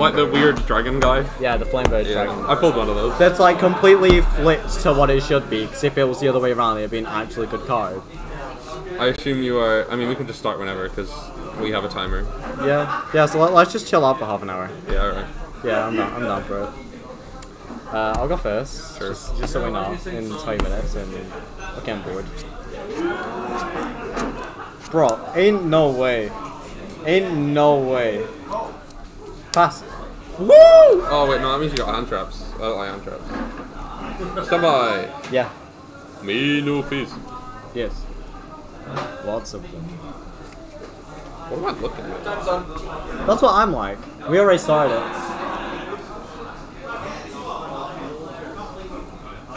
flame. Like the weird dragon guy. Yeah, the flame bird Yeah, dragon. I pulled one of those. That's like completely flipped to what it should be. Because if it was the other way around, it'd be an actually good card. I assume you are. I mean, we can just start whenever because we have a timer. Yeah, yeah. So let, us just chill out for half an hour. Yeah, alright. Yeah, I'm down. I'm down for it. Uh, I'll go first. Sure. Just, just so we know in 20 minutes. And okay, I'm bored. Bro, ain't no way. Ain't no way. Pass. Woo! Oh wait, no, that means you got hand traps. I don't like hand traps. Stand by. Yeah. Me no face. Yes. Lots of them. What am I looking at? That's what I'm like. We already started it.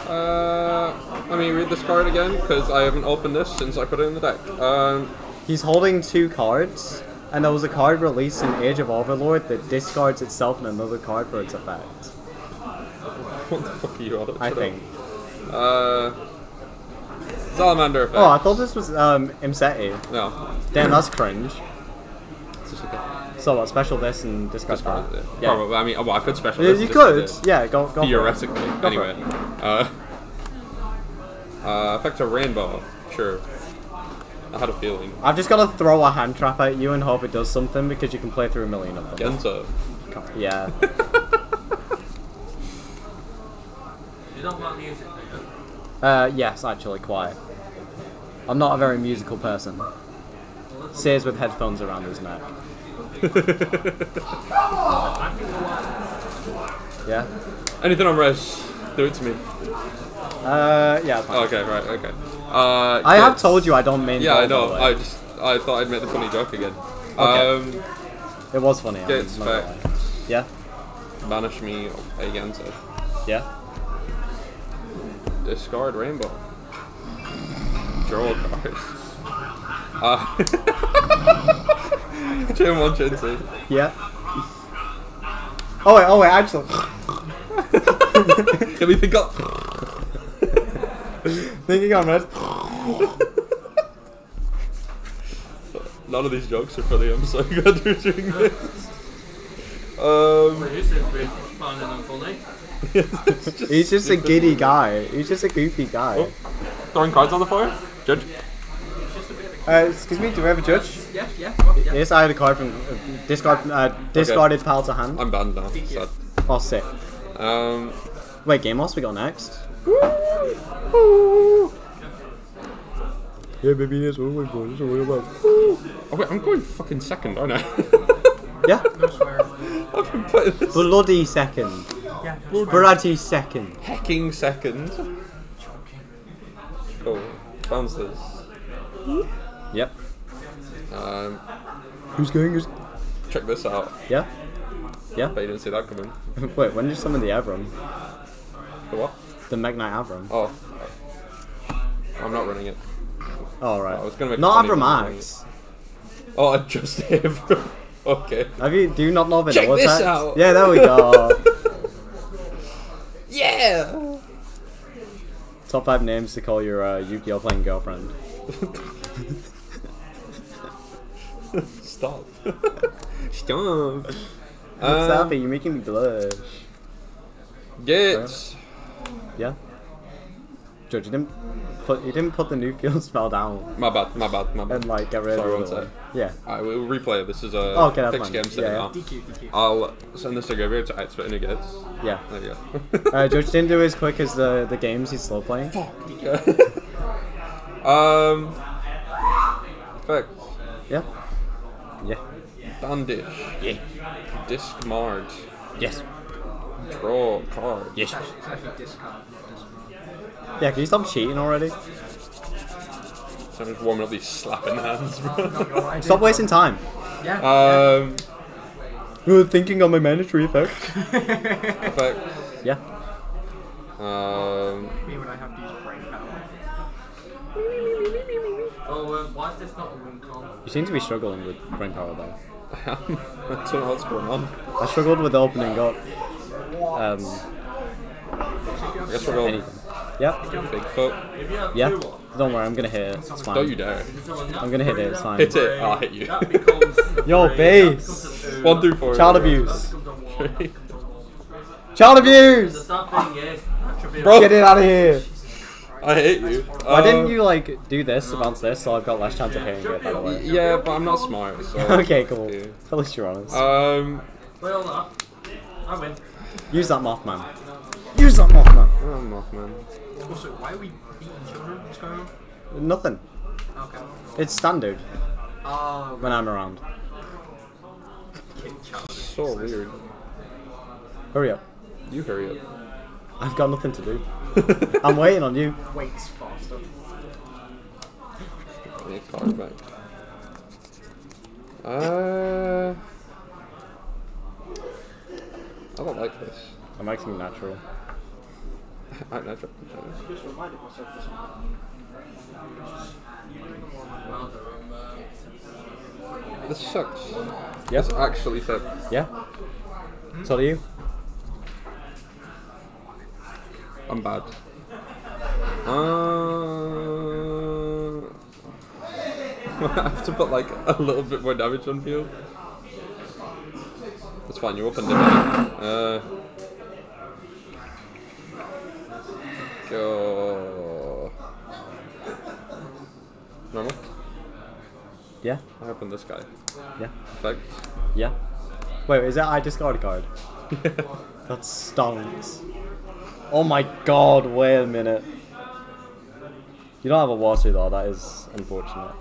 Uh, let me read this card again because I haven't opened this since I put it in the deck. Um, He's holding two cards, and there was a card released in Age of Overlord that discards itself and another card for its effect. what the fuck are you on? I think. Uh, Salamander effect. Oh, I thought this was um Imsety. no. Damn, that's cringe. It's just okay. So what? Special this and discard that. it. Yeah. Probably. I mean, oh, well, I could special. You, this you could. Yeah, go go. Theoretically. for anyway. Uh, uh, effect a rainbow. Sure. I had a feeling. I've just got to throw a hand trap at you and hope it does something because you can play through a million of them. Genzo. Yeah. You don't want music, do you? Uh, yes, actually, quite. I'm not a very musical person. Sears with headphones around his neck. Yeah. Anything on res, do it to me. Uh, yeah. fine. Okay, right, okay. Uh, I have told you I don't mean. Yeah, I know. I just I thought I'd make the funny joke again. Okay. Um, It was funny. I'm Kids, not gonna fact. lie. Yeah. banish me Agenza. Yeah. Discard rainbow. Draw cards. Uh, chain one, chain two. Yeah. Oh wait. Oh wait. Actually, Can we think up? Thinking on red. None of these jokes are funny. I'm so glad you're doing this. Um, Well, you said finding them funny. just He's just a stupid. giddy guy. He's just a goofy guy. Oh. Throwing cards on the floor. Judge. Uh, excuse me. Do we have a judge? Yeah, yeah, what? yeah. Yes, I had a card from uh, discard. Uh, discarded pal to hand. I'm banned now. Sad. Oh, sick. Um, Wait, game loss. We got next. Yeah, baby, that's what we're going. That's what we're about. oh wait, I'm going fucking second, aren't I? Yeah. No. I've been putting this Bloody second. Yeah. Bloody second. hecking second. Cool. Bounce this. Yep. Um, Who's going? Who's... check this out. Yeah. Yeah. But you didn't see that coming. Wait, when did you summon the Avram? The what? The Magnite Avram. Oh. I'm not running it. Oh, right. I was gonna make Not Avram. Max. Oh, I just hit Okay. Have you? Do you not know the Check this out. Yeah, there we go. Yeah! Top five names to call your uh, Yu-Gi-Oh playing girlfriend. Stop. Stop. Um, Stop it! You're making me blush. Get. Yeah. George, you didn't put you didn't put the new field spell down My bad, my bad, my bad. and like get rid Sorry, of one the other sec. one. Yeah. I will replay it. This is a Oh, okay, that's fixed fine. game state Yeah, now. DQ, DQ. I'll send this to graveyard to activate any gets. Yeah. There you go. Uh, George didn't do as quick as the the games he's slow playing. Fuck. Yeah. um. Effect. Yeah. Yeah. Bandish. Yeah. Disc Mart. Yes. Draw card. Yes. It's actually discard, not discard. Yeah. Can you stop cheating already? So I'm just warming up these slapping hands, bro. Stop wasting time. Yeah. um. You're thinking on my mandatory effect. Effect. Yeah. Um. Me when I have to use brain power. Oh, uh, why is this not a win con? You seem to be struggling with brain power though. I don't know what's going on. I struggled with opening up. Um. I guess we're going Anything. Yeah. Bigfoot. If Yeah. Don't worry, I'm gonna hit it. It's fine. Don't you dare. I'm gonna hit it. It's fine. Hit it. I'll hit you. that Yo, base. that becomes a two, One through four. Child abuse. becomes a one. trade. Child abuse! sad thing is, attribute- Bro. Get it out of here! I hate you. Why didn't Um, you like do this bounce this so I've got less chance of hitting it by the way? Yeah, but I'm not smart. So okay, cool. Yeah. At least you're honest. Um, Well. I win. Use that Mothman. Use that Mothman! oh, Mothman. Also, why are we beating children? What's going on? Nothing. Okay. It's standard Oh, when I'm around. kid child. So weird. Hurry up. You hurry up. I've got nothing to do. I'm waiting on you. Waits faster. I need back. Uh, I don't like this. I'm acting natural. I, natural. Just reminded myself something. This sucks. Yes? This actually sucks. Yeah? So do you? I'm bad. Uh, I have to put like a little bit more damage on you. That's fine. You opened it. Uh, go. Normal. Yeah? I opened this guy. Yeah? Effect. Yeah? Wait, is that I discard a card? That stonks. Oh my god, wait a minute. You don't have a water though, that is unfortunate.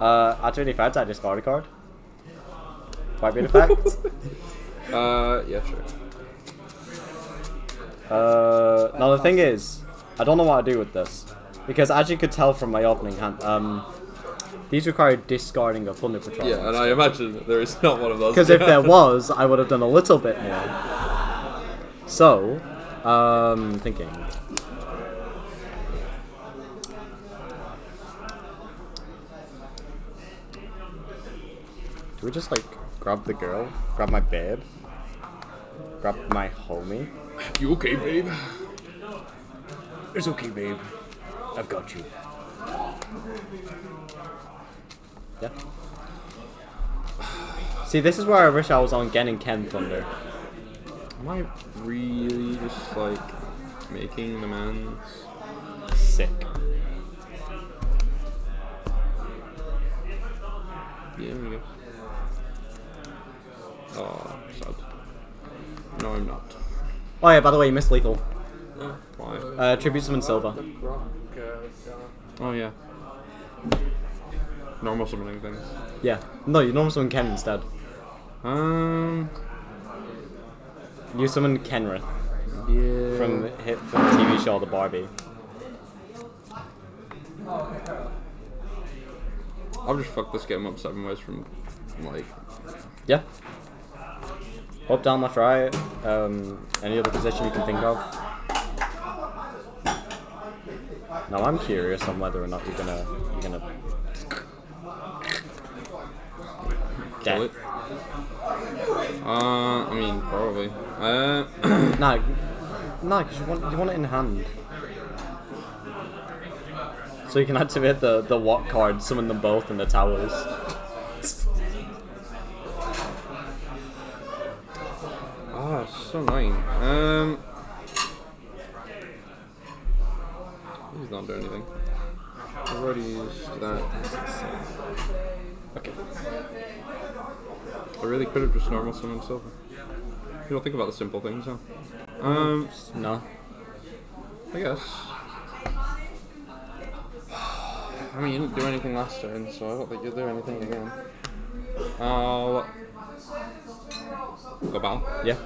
Uh, after any effect, I discard a card. Might be an effect. Uh, yeah, sure. uh, now the thing is, I don't know what to do with this. Because as you could tell from my opening hand, um, these require discarding a Plunder Patrol. Yeah, and I imagine there is not one of those. Because if there was, I would have done a little bit more. So, um, thinking. Do we just like grab the girl, grab my babe, grab my homie? you okay, babe? It's okay, babe. I've got you. Yeah. See, this is where I wish I was on Gen and Ken Thunder. Am I really just like making demands? Sick. Yeah, we go. Oh, sad. No, I'm not. Oh yeah, by the way, you missed lethal. Ah. Why? Uh, tribute summon silver. Oh yeah. Normal summoning things. Yeah. No, you normal summon Ken instead. Um. You summon Kenrith Yeah. from the hit from the TV show The Barbie. I'll just fuck this game up seven ways from like. Yeah. Up, down, left, right. Um, any other position you can think of. Now I'm curious on whether or not you're gonna you're gonna Kill it. Uh, I mean, probably. Uh, no, nah, because you want you want it in hand. So you can activate the the what card, summon them both in the towers. ah, it's so annoying. Um, doing anything. I've already used that. Okay. I really could have just normal summoned silver. You don't think about the simple things, huh? Um, No. I guess. I mean, you didn't do anything last turn, so I don't think you'll do anything again. I'll go bow. Yeah.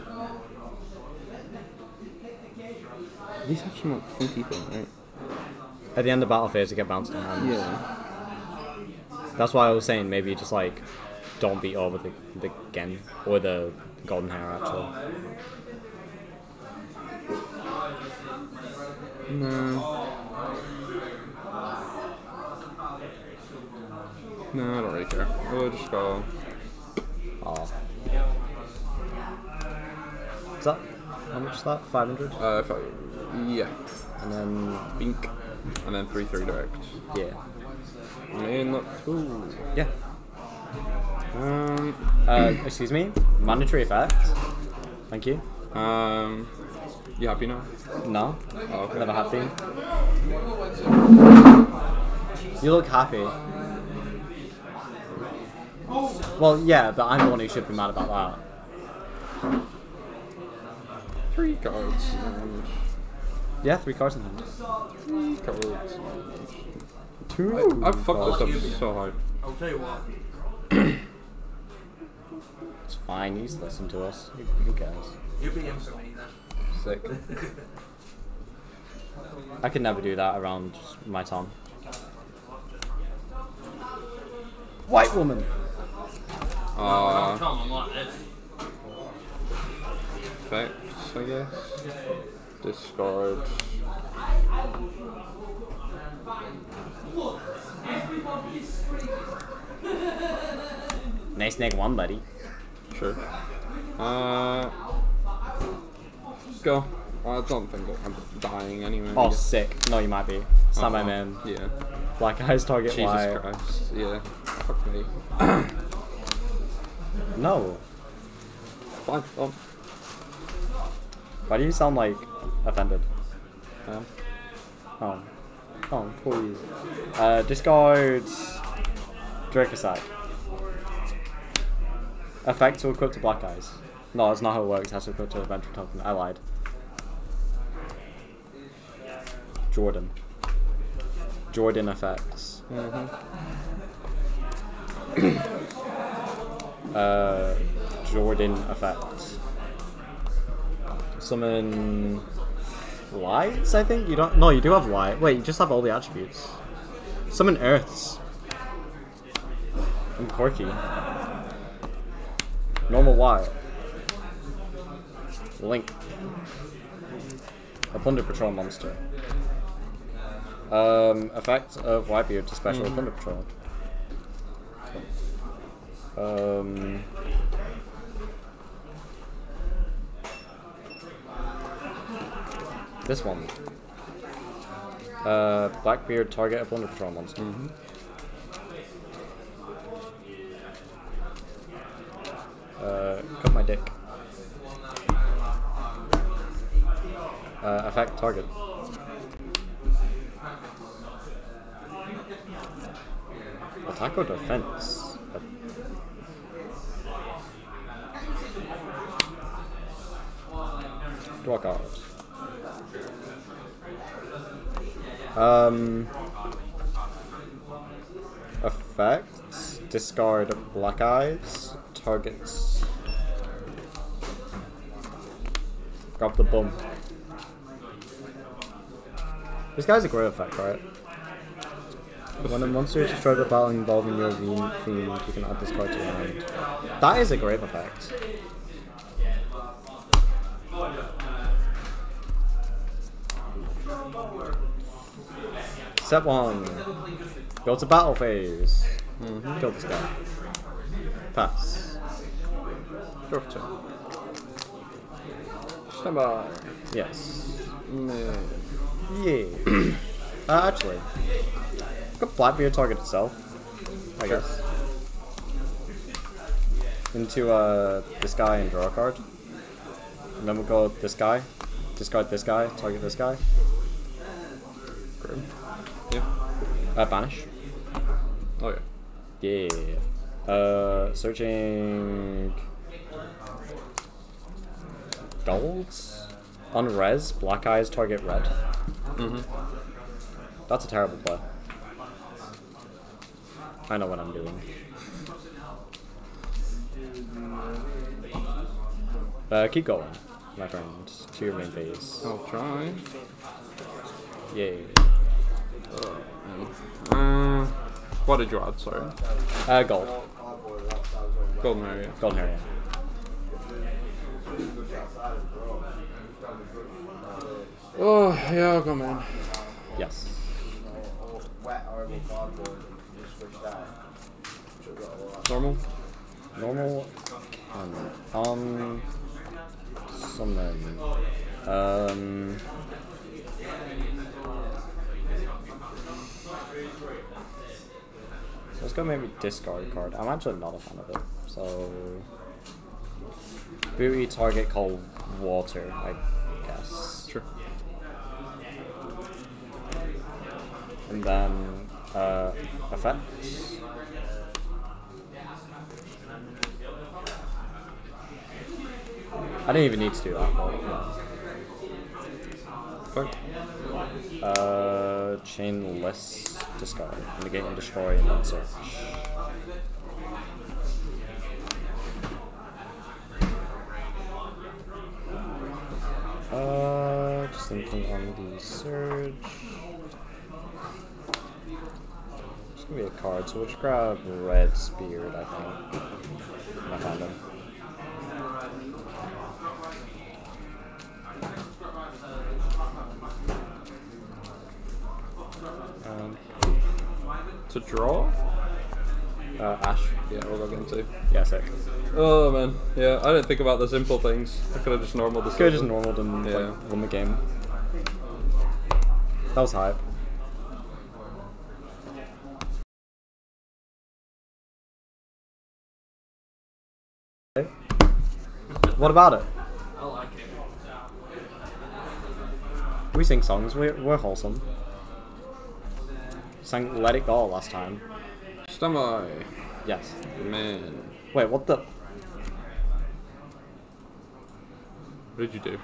These have some like, funky thing, right? At the end of battle phase, you get bounced in hand. Yeah. That's why I was saying maybe just like don't beat over the the Gen or the golden hair actually. No. No, I don't really care. We'll just go. Oh. Is that how much is that? Five hundred? Uh, I, yeah. And then Bink. And then 3 3 direct. yeah. Main look. Ooh. Yeah. Um. Uh, excuse me. Mandatory effect. Thank you. Um, you happy now? No, Oh, okay. never been. You look happy. Well, yeah, but I'm the one who should be mad about that. Three cards. and Yeah, three cards in hand. Three cards. Two. I, I fucked this up so hard. I'll tell you what. It's fine. He's just listen to us. Who, who cares? You'll be in for me then. Sick. I could never do that around my Tom. White woman. Uh, Tom, I'm like this. effects, I guess. Discard. Nice neck one, buddy. Sure. Uh, go. I don't think I'm dying anyway. Oh, sick. No, you might be. It's not my Uh-uh. man. Yeah. Black eyes target Jesus white. Christ. Yeah. Fuck me. No. Fine. Oh. Why do you sound like offended? Um, Oh. Oh, please. Uh, discard Dracoside. Effect to equip to Black Eyes. No, that's not how it works. It has to equip to Adventure Token. I lied. Jordan. Jordan effects. uh, Jordan effects. Summon lights, I think? You don't no, you do have light. Wait, you just have all the attributes. Summon earths. I'm quirky. Normal white. Link. A Plunder Patrol monster. Um, effect of Whitebeard to special Plunder Patrol. Um, this one. Uh, Blackbeard target a Plunder Patrol monster. Uh, cut my dick. Uh, effect target. Attack or defense? Draw cards. Um. Effects. Discard Black Eyes. Targets. Grab the bum. This guy's a great effect, right? When a monster is destroyed by battle involving your theme, you can add this card to your hand. That is a great effect. Step one. Go to battle phase. Kill this guy. Pass. For turn. Stand by. Yes. Mm, Yeah. uh, actually, could Blackbeard target itself? I Sure. guess. Into uh, this guy and draw a card. And then we'll go this guy, discard this guy, target this guy. Yeah. Uh, banish. Oh yeah. Yeah. Uh, searching. Golds? Unres, black eyes, target red. Mm-hmm. That's a terrible play. I know what I'm doing. Uh, keep going, my friend, to your main phase. I'll try. Yay. Uh, what did you add? Sorry. Uh, gold. Golden area. Golden area. Oh yeah, I'll go man. Yes. Normal. Normal. Um, um summon. Um. Let's go maybe discard card. I'm actually not a fan of it. So Booty target called water, I guess. Sure. And then uh, effects. I didn't even need to do that. But, uh, chainless discard. Negate and destroy and then search. Uh, just thinking on the surge. Just gonna be a card, so we'll just grab Red Spear. I think. I found him. Um, To draw? uh, Ash. Yeah, we'll go into. Yeah, sick. Oh man, yeah, I didn't think about the simple things. I could have just normal this. Could have just normal and Yeah. like won the game. That was hype. What about it? I like it. We sing songs. We're, we're wholesome. Sang "Let It Go" last time. Stand. Yes. Man. Wait, what the? What did you do?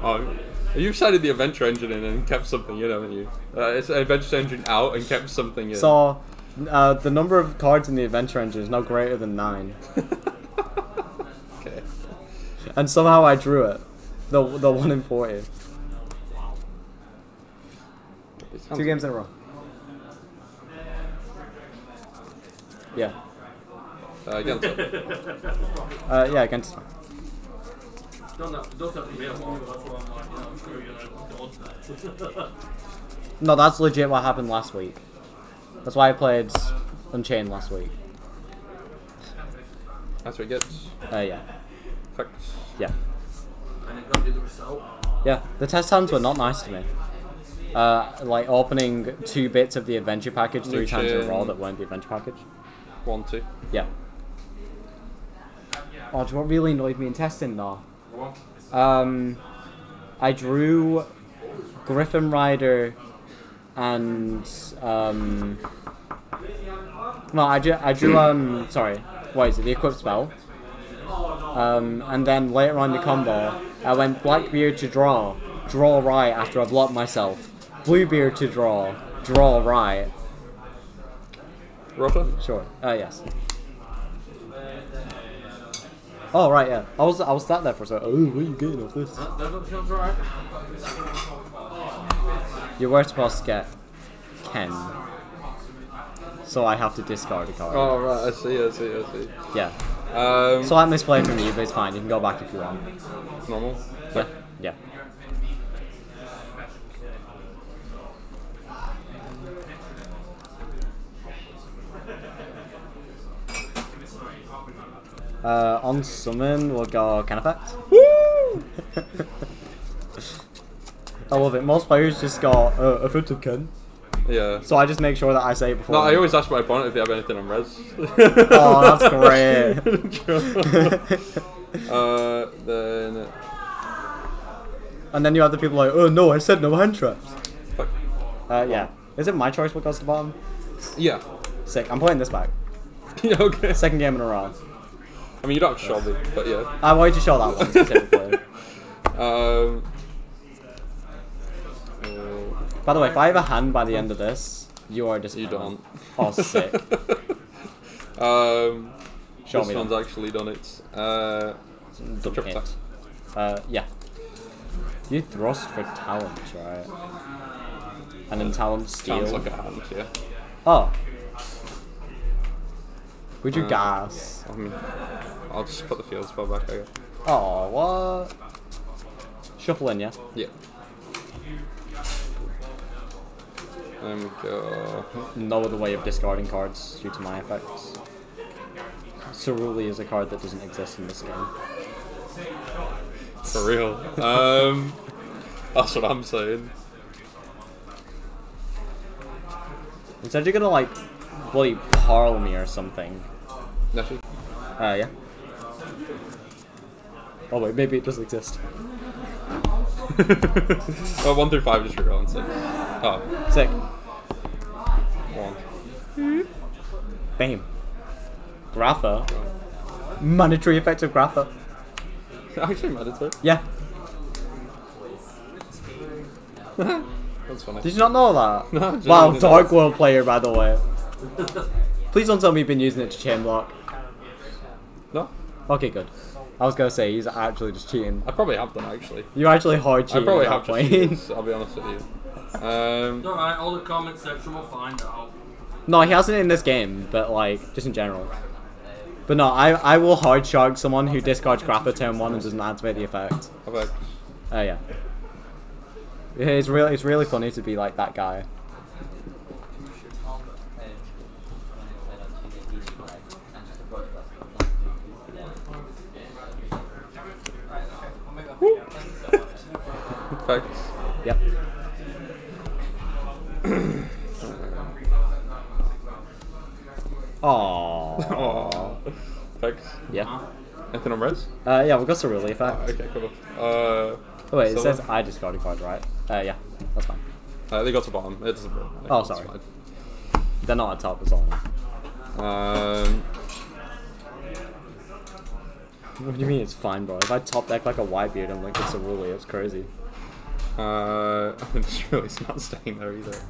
Oh, you've cited the adventure engine in and kept something in, haven't you? Uh, it's adventure engine out and kept something in. So, uh, the number of cards in the adventure engine is now greater than nine, okay. and somehow I drew it. The the one in forty. It Two games in a row. Yeah. Uh, against it. Uh, yeah, against. Don't have, don't have to be a long, that's why I'm like, yeah, I'm sure you're gonna go No, that's legit what happened last week. That's why I played Unchained last week. That's what it gets. Uh, yeah. Effects. Yeah. And it got you the result. Yeah. The test hands were not nice to me. Uh, like opening two bits of the adventure package three times in a row that weren't the adventure package. One, two. Yeah. Oh, do you what really annoyed me in testing though? Um, I drew Gryphon Rider and um. No, I drew, I drew um. Sorry, what is it? The equip spell. Um, and then later on the combo, I went Blackbeard to draw, draw right after I blocked myself. Bluebeard to draw, draw right. Rota? Sure. Uh, yes. Oh right, yeah. I was I was sat there for a second. Oh, what are you getting off this? That, that sounds right. You were supposed to get Ken, so I have to discard a card. Oh, right, I see, I see, I see. Yeah. Um, So I misplay from you, but it's fine. You can go back if you want. normal. Yeah. Yeah. Uh, on summon, we'll go Ken effect. Woo! I love it. Most players just go uh, effective Ken. Yeah. So I just make sure that I say it before. No, I always ask my opponent if they have anything on res. Oh, that's great. uh, then. and then you have the people like, oh no, I said no hand traps. Fuck. Uh, yeah. Is it my choice what goes to bottom? Yeah. Sick. I'm playing this back. yeah, okay. Second game in a row. I mean, you don't have to show me, but yeah. I wanted to show that one. Um. uh, By the way, if I have a hand by the end of this, you are just. you don't. Oh, sick. um. Show this me one's then. actually done it. Uh. Hit. Uh, yeah. You thrust for talent, right? And then talent steal. Sounds like a hand, yeah. Oh. Would you Uh, gas? I mean, I'll just put the field spell back, I. Oh, what? Shuffle in, yeah? Yeah. There we go. No other way of discarding cards due to my effects. Ceruli is a card that doesn't exist in this game. For real. Um, that's what I'm saying. Instead, you're gonna like bloody parl me or something. Actually, Uh, yeah. Oh wait, maybe it doesn't exist. oh, one through five just reroll and six. Oh, Sick. one. Bam. Grapha. Mandatory effect of Grapha. Actually, meditate. Yeah. That's funny. Did you not know that? No, wow, Dark that. World player, by the way. Please don't tell me you've been using it to chain block. No, Okay, good. I was gonna say he's actually just cheating. I probably have done actually. You're actually hard I probably have just playing. used, I'll be honest with you. Um, It's alright, all the comment section will find out. No, he hasn't in this game, but like just in general. But no, I I will hard shark someone who discards Grapha turn one and doesn't activate the effect. how about Oh yeah. It's really it's really funny to be like that guy. Effects? Yep. Aww. Oh, effects. Yeah. Anything on res? Uh, yeah, we've got some Cerulean effect. Okay, cool. Uh, Oh wait, it says I discard a card, right? Uh, yeah, that's fine. uh, they got to bottom. It doesn't really matter. Oh, sorry. They're not at top, it's all. Um, What do you mean it's fine, bro? If I top deck like a Whitebeard and link with Cerulean, it's crazy. Uh, it's really it's not staying there either.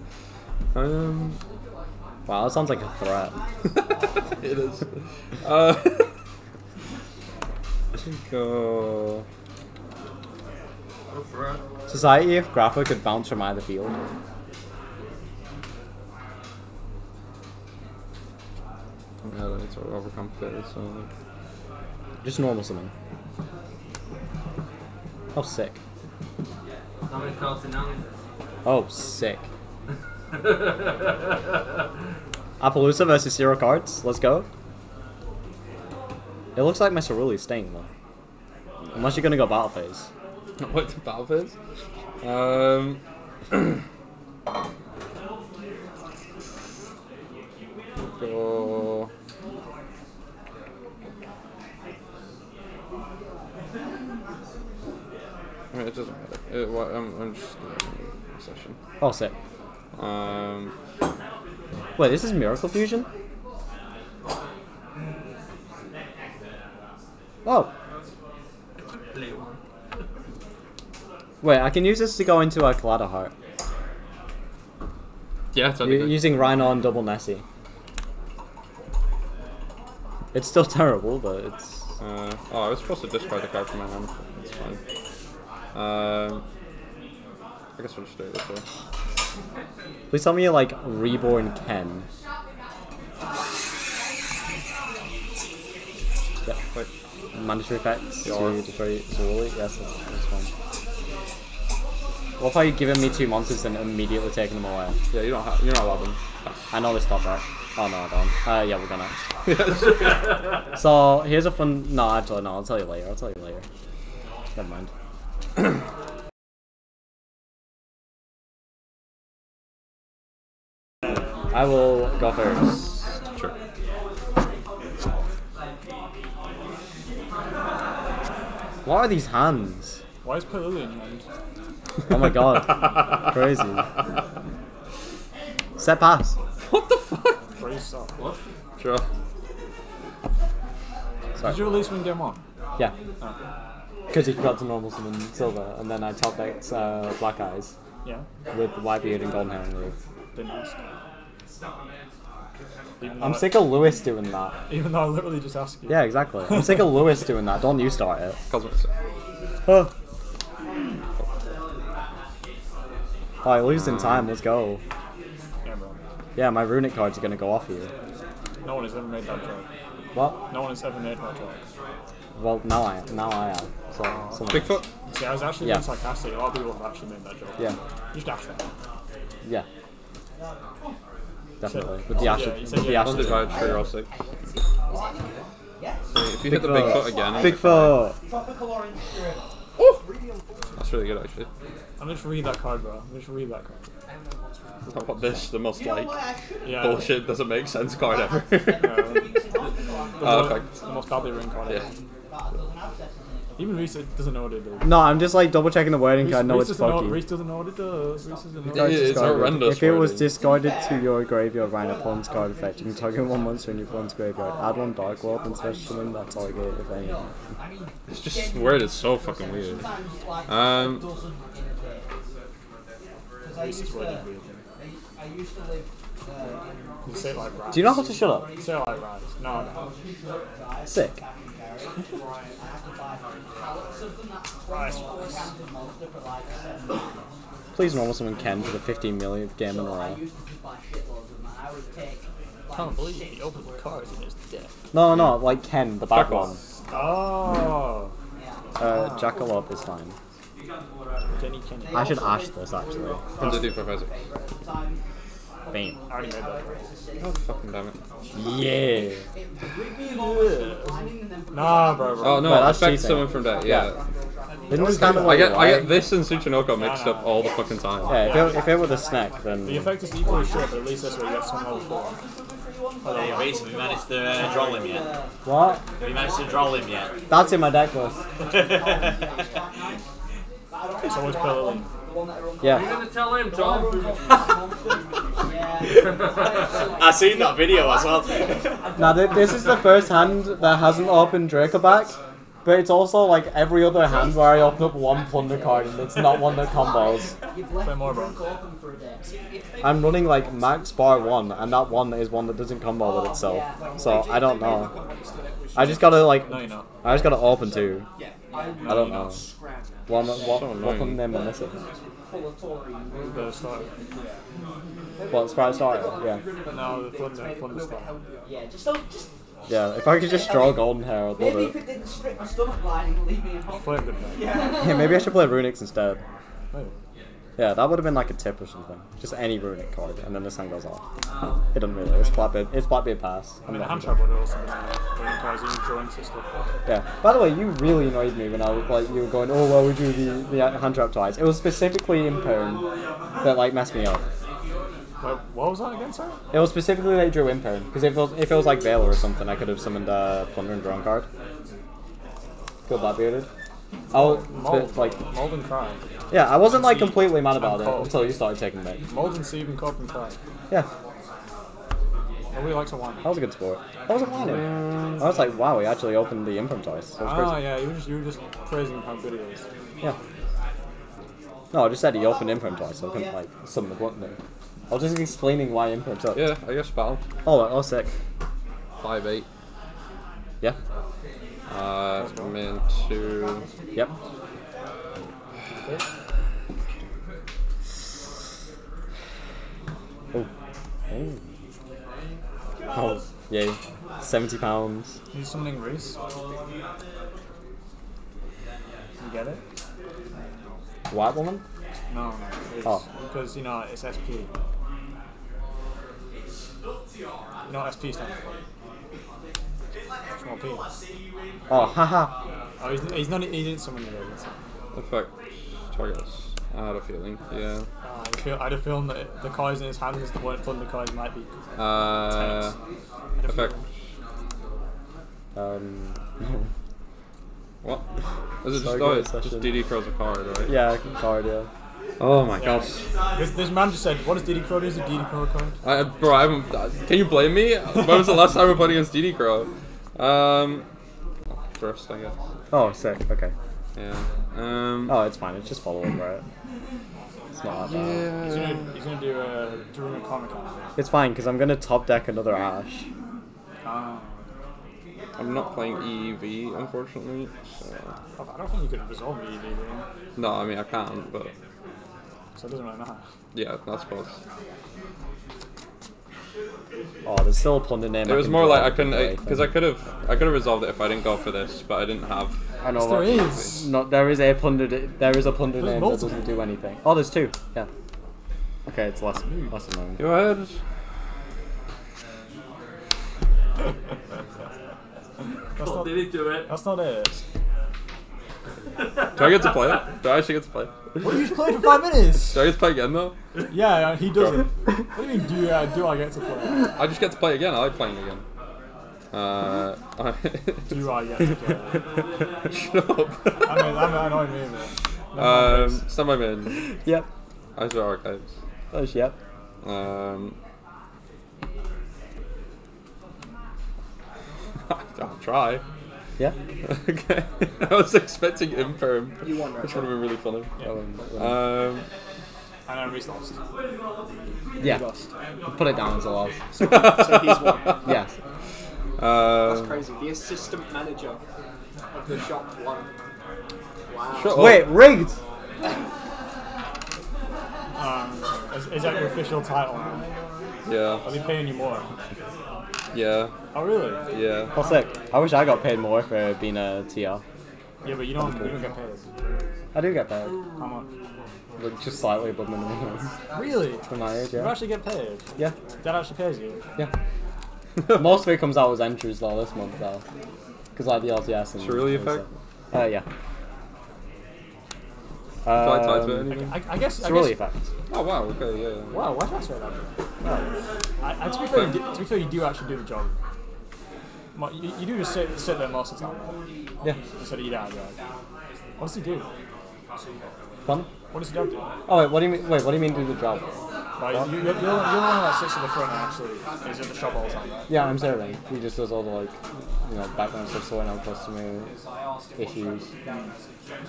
Um, Wow, that sounds like a threat. it is. Uh, go. Go for. Society if Grapha could bounce from either field. Yeah, I don't need to overcomplicate. So. Just normal summon. Oh, sick. How many cards in now? Oh, sick. Appaloosa versus zero cards. Let's go. It looks like my Cerulean's staying though. Unless you're gonna go battle phase. What the battle phase? Um. go. I mean, it doesn't matter. It, what, I'm, I'm just a session. Oh, sick. Um, Wait, this is Miracle Fusion? Oh, wait, I can use this to go into a Collider Heart. yeah, U- technically. using Rhino and Double Nessie. It's still terrible, but it's. Uh, oh, I was supposed to discard the card from my hand. That's fine. Um, I guess we'll just do it this way. Please tell me you're like Reborn Ken. Yep. Wait. Mandatory effects Yeah. to destroy Cerulean? Yes, that's, that's fine. What if I given me two monsters and immediately taking them away? Yeah, you don't have. You're not allowed them. I know they stop that. Oh no, I don't. Uh, yeah, we're gonna. So here's a fun. No, actually, no. I'll tell you later. I'll tell you later. Never mind. I will go first. sure. What are these hands? Why is Palillion in your hand? Oh my god, crazy. Set pass. What the fuck? Brace up. What? Sure. Sorry. Did you release when game one? Yeah. Oh. Because he forgot to normal summon silver, and then I top decked uh, black eyes Yeah. with white beard and golden hair and roof. Didn't ask. Even I'm sick of Lewis doing that. Even though I literally just asked you. Yeah, exactly. I'm sick of Lewis doing that. Don't you start it. Cosmic Six. Oh. Alright, losing time. Let's go. Yeah, bro. Yeah, my Runick cards are gonna go off you. No one has ever made that joke. What? No one has ever made that joke. Well, now I am. now I am. So, someone. Bigfoot. See, I was actually Yeah. being sarcastic. A lot of people have actually made that joke. Yeah, You should ask that. yeah. Definitely. So- With the yeah, ash, you with said the yeah. ash. Undivided tree roll six. If you hit the Bigfoot again, Bigfoot. that's really good actually. I'm just read that card, bro. I'm just read that card. How about this? The most like Yeah. bullshit doesn't make sense card ever. Uh, the, Uh, mo- effect. the most badly written card Yeah. ever. Even Reese doesn't know what it does. No, I'm just like double checking the wording. 'cause I know Reese it's doesn't know. Reese doesn't know what it does. Reese doesn't know. Yeah, it's horrendous If it was discarded to your graveyard by an opponent's card effect, you can target one monster in your opponent's graveyard. Add one Dark World and special summon that target if any. It's just word is so fucking weird. Um, Reese is worded weird. You say it like Rise. Do you know how to shut up? Say it like Rise. No, no. Sick. Rise. Please normal summon Ken for the 15 millionth game in a row. Can't believe he opened the cards in his deck. No, no, no, like Ken, the back Jackal. one. Oh. Uh, Jackalope is fine. I should ash this actually. 102 Professor. Bam. I already made that. Oh, fucking damn it. Yeah. Nah, bro, bro. Oh no, Right, that's affect cheating. someone from that, Yeah. Isn't this kind of I get I get this and Tsuchinoko mixed up all the fucking time. Yeah, if it, if it were the snack, then The effect is equally short, but at least that's way you get some level 4. Hey, Reese, have you managed to uh, droll him yet? what? Have you managed to droll him yet? That's in my deck list. It's always Pillarly. Yeah. You're gonna tell him, John. I seen that video as well. Now th- this is the first hand that hasn't opened Draco back, but it's also like every other hand where I open up one plunder card and it's not one that combos. Play more, bro. I'm running like max bar one, and that one is one that doesn't combo with itself. So I don't know. I just gotta like, No, you're not. I just gotta open two. I don't know. One, what, what, So what annoying. name am I missing? The start. What Sprite Starter? Yeah. No, the Plunder, Plunder start. Yeah, just don't, just Yeah. If I could just draw golden hair, I'd love maybe if it. it didn't strip my stomach lining and leave me in hospital. Play a good deck. Yeah, maybe I should play Runix instead. Maybe. Yeah, that would have been like a tip or something. Just any Runick card, and then this hand goes off. It doesn't really. It's Blackbeard. It's Blackbeard pass. I mean, hand trap would also be uh, cards in drawing system. Yeah. By the way, you really annoyed me when I was like you were going, oh well, we drew the the hand trap twice. It was specifically Imperm that like messed me up. Wait, what was that again, sorry? It was specifically that I drew Imperm because if it was if it was like Veil or something, I could have summoned uh, Plunder and drawn card. Good Blackbearded. Oh, but Mold. like Mold and Cry. yeah, I wasn't like completely mad about it until you started taking me. Mold and Sieve and Corp and Cry. Yeah, Nobody likes a one. that was a good sport. I wasn't whining. I was like, wow, we actually opened the Imperm twice. That was crazy. Ah, yeah, you were just you were just praising how good it is. Yeah. No, I just said he opened Imperm twice, so I couldn't like summon the button. I was just explaining why Imperm took. Yeah, I guess battle. Oh, oh, sick. Five eight. Yeah. Uh, min two. Yep. Oh. Oh. Oh. Yay. Seventy pounds. He's something Reese. You get it? White woman? No, no. It's, Oh. Because, you know, it's SP. You know SP stands for? Small P. Oh, haha. Oh, he's, he's not, he didn't summon it over. So. Effect targets. I had a feeling. Yeah. Uh, I, feel, I had a feeling that the cards in his hands that weren't Plunder cards might be. Uh, I had effect. Um. What? Is it just Sorry, oh, just session. DD Crow's a card, right? yeah, card. Yeah. Oh my Yeah. god. This, this man just said, what is DD Crow? Is a DD Crow card? I, bro, I haven't. uh, Can you blame me? When was the last time we played against DD Crow? Um, first, I guess. Oh, sick. Okay. Yeah. Um. Oh, it's fine. It's just follow up, right? It's not that bad. He's gonna, he's gonna do a Daruma Karma Cannon. It's fine because I'm gonna top deck another Ash. Ah. I'm not playing EEV, unfortunately. So. I don't think you could resolve the EV, really. No, I mean I can, but so it doesn't really matter. yeah, I suppose. Oh, there's still a plunder name. It I was more like I for couldn't because I could have I could have resolved it if I didn't go for this, but I didn't have. I know Yes, there what- is. No, there is a plunder. There is a plunder There's name multiple. that doesn't do anything. Oh, there's two. Yeah. Okay, it's less less annoying. Go ahead. That's not, Did he do it? that's not it. Do I get to play it? Do I actually get to play? What you just played for five minutes? Do I get to play again though? Yeah, he doesn't. what do you mean? Do uh, do I get to play? I just get to play again. I like playing again. Uh, I, Do I yet to kill? shut up. I mean, I'm an annoying movie. Um, stand by min. Yep. Azure Archives. Oh, yep. Um, I'll try. Yeah. okay. I was expecting Imperm, You won, right? which would have been really funny. Yeah. Um, I know Reese lost. Yeah. Lost. Put it down as a loss. So he's won. Yes. That's um, crazy. The assistant manager of the shop won. Wow. shut Wait, up. rigged. Um, is, is that your official title now? Yeah. I'll be paying you more? Yeah, Oh, really? yeah. Oh, sick. I wish I got paid more for being a TR. Yeah, but you don't, you don't get paid. I do get paid. How much? Like, just slightly above minimum wage. Really? For my age, You yeah. actually get paid? Yeah. That actually pays you? Yeah. Most of it comes out as entries though this month though. Because like the LTS and. Surreally and effect? stuff. Uh, yeah. Fly tides Um, or anything? I, I guess. I Surreally guess effect. Oh wow, okay, yeah. yeah. wow, why did I say that? I, I, to, be fair, you do, to be fair, you do actually do the job. You, you do just sit, sit there most of the time. Yeah. Instead of out, right? What does he do? Fun. What does he do? Oh wait, what do you mean? Wait, what do you mean do the job? You, you're, you're, the- one that sits at the front and actually is in the shop all the time, right? Yeah, I'm serving. He just does all the like, you know, background stuff, sorting out customer issues.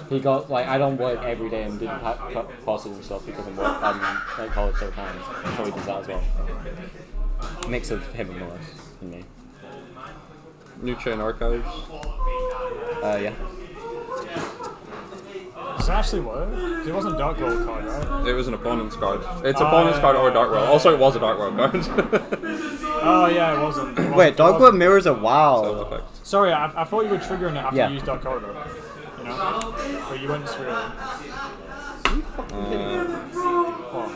He got like I don't work every day and do pa- pa- posting and stuff because I'm work I'm at college so times. So he does that as well. Mix of him and Norris and me. New chain archives. Uh, yeah. Does it actually work? 'Cause It wasn't Dark World card, right? It was an opponent's card. It's Oh, opponent's yeah, card yeah, or Dark World. Also, it was a Dark World card. Oh yeah, it wasn't. It wasn't Wait, it Dogwood wasn't- mirrors are Side wow. Sorry, I, I thought you were triggering it after Yeah. you used Dark Corridor. You know? But you went through. Uh, What?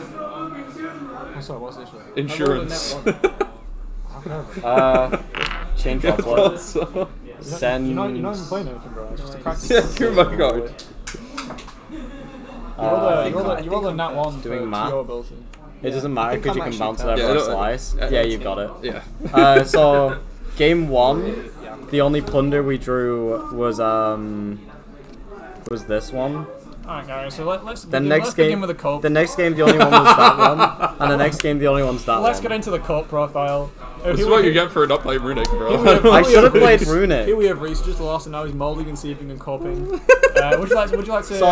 Oh, sorry, what's this one? insurance. Uh, change drop what? also. Send. You're not, you're not even playing anything, bro. It's just a practice. Yeah, my card. You're all Uh, the, you're all the, you're all nat one Doing for math? TO ability. It doesn't matter because you can bounce it perfect. over Yeah, a I slice. uh, Yeah, you've got it. Yeah. Uh, so, game one, the only plunder we drew was um was this one. Alright, guys, so let, let's, The begin, next let's game, begin with the cope. the next game, the only one was that one, and the next game, the only one's that one. let's one. get into the cope profile. This is what you get for not playing Runick, bro. I here we should have have played Reese. Runick. Here we have Reese just lost and now he's molding and sieving and coping. Uh, would you like to, would you like to So